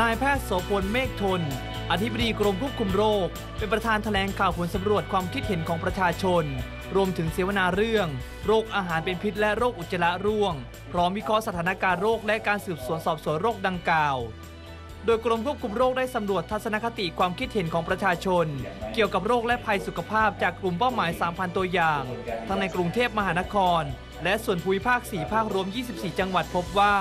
นายแพทย์โสพลเมฆทน อธิบดีกรมควบคุมโรค เป็นประธานแถลงข่าวผลสำรวจความคิดเห็นของประชาชน รวมถึงเสวนาเรื่อง โรคอาหารเป็นพิษและโรคอุจจาระร่วง พร้อมวิเคราะห์สถานการณ์โรคและการสืบสวนสอบสวนโรคดังกล่าว โดยกรมควบคุมโรคได้สำรวจทัศนคติความคิดเห็นของประชาชน เกี่ยวกับโรคและภัยสุขภาพจากกลุ่มเป้าหมาย 3,000 ตัวอย่าง ทั้งในกรุงเทพมหานคร และส่วนภูมิภาค 4 ภาครวม 24 จังหวัดพบว่า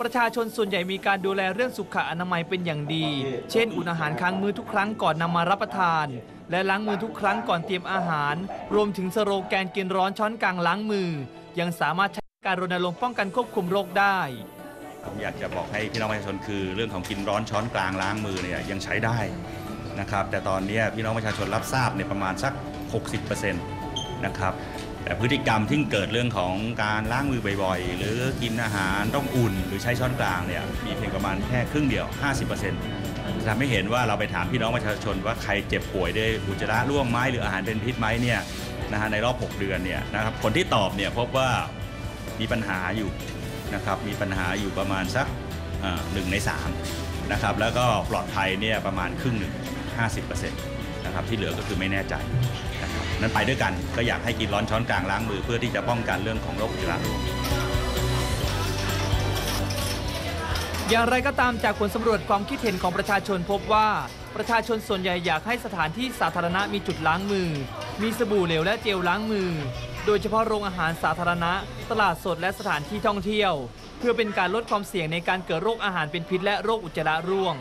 ประชาชนส่วนใหญ่มีการดูแลเรื่องสุขอนามัยเป็นอย่างดี เช่น อุ่นอาหารค้างมือทุกครั้งก่อนนำมารับประทาน และล้างมือทุกครั้งก่อนเตรียมอาหาร รวมถึงสโลแกนกินร้อนช้อนกลางล้างมือ ยังสามารถใช้การรณรงค์ป้องกันควบคุมโรคได้ผมอยากจะบอกให้พี่น้องประชาชนคือ เรื่องของกินร้อนช้อนกลางล้างมือเนี่ยยังใช้ได้นะครับแต่ตอนนี้พี่น้องประชาชนรับทราบเนี่ยประมาณสัก 60%นะครับ แต่พฤติกรรมที่เกิดเรื่องของการล้างมือบ่อยๆ หรือกินอาหารต้องอุ่น หรือใช้ช้อนกลางเนี่ยมีเพียงประมาณแค่ครึ่งเดียว 50%จะทำให้เห็นว่าเราไปถามพี่น้องประชาชนว่าใครเจ็บป่วยด้วยอุจจาระร่วงไหมหรืออาหารเป็นพิษไหมเนี่ยนะฮะในรอบ 6 เดือนเนี่ยนะครับคนที่ตอบเนี่ยพบว่ามีปัญหาอยู่นะครับมีปัญหาอยู่ประมาณสักอ่อหนึ่งใน3นะครับแล้วก็ปลอดภัยเนี่ยประมาณครึ่งหนึ่ง50% นะครับที่เหลือก็คือไม่แน่ใจนะครับนั้นไปด้วยกันก็อยากให้กินร้อนช้อนกลางล้างมือเพื่อที่จะป้องกันเรื่องของโรคอุจจาระร่วงอย่างไรก็ตามจากผลสำรวจความคิดเห็นของประชาชนพบว่าประชาชนส่วนใหญ่อยากให้สถานที่สาธารณะมีจุดล้างมือ มีสบู่เหลวและเจลล้างมือ โดยเฉพาะโรงอาหารสาธารณะ ตลาดสดและสถานที่ท่องเที่ยว เพื่อเป็นการลดความเสี่ยงในการเกิดโรคอาหารเป็นพิษและโรคอุจจาระร่วง